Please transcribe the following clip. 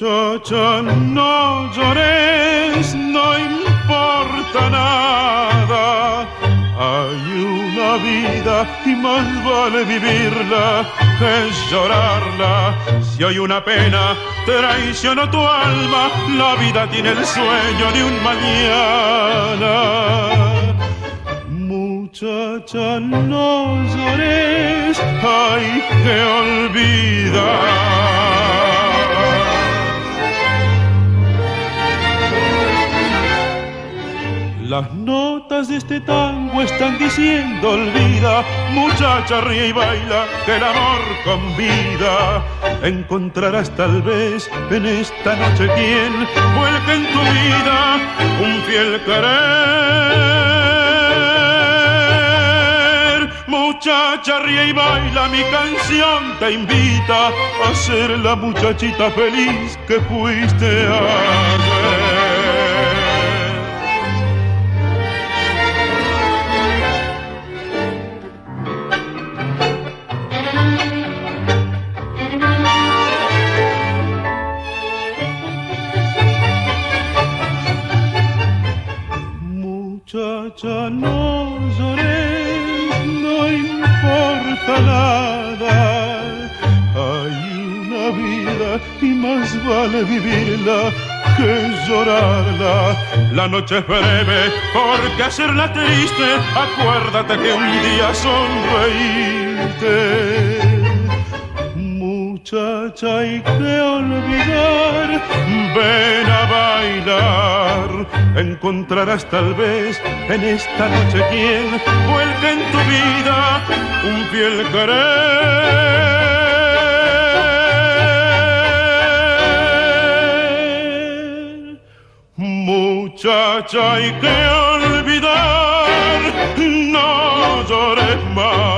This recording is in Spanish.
Muchacha, no llores, no importa nada. Hay una vida y más vale vivirla que llorarla. Si hay una pena traicionó tu alma, la vida tiene el sueño de un mañana. Muchacha, no llores, hay que olvidar. Las notas de este tango están diciendo olvida, muchacha ríe y baila, que el amor convida. Encontrarás tal vez en esta noche quien vuelque en tu vida un fiel querer. Muchacha ríe y baila, mi canción te invita a ser la muchachita feliz que fuiste ayer. Muchacha, no llores, no importa nada. Hay una vida y más vale vivirla que llorarla. La noche es breve, porque hacerla triste, acuérdate que un día sonreíste muchacha hay que olvidar. Ven a bailar, encontrarás tal vez en esta noche quien vuelque en tu vida un fiel querer. Muchacha hay que olvidar, no llores más